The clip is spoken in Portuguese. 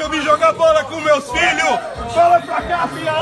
Eu vim jogar bola com meus filhos. Fala pra cá, filha.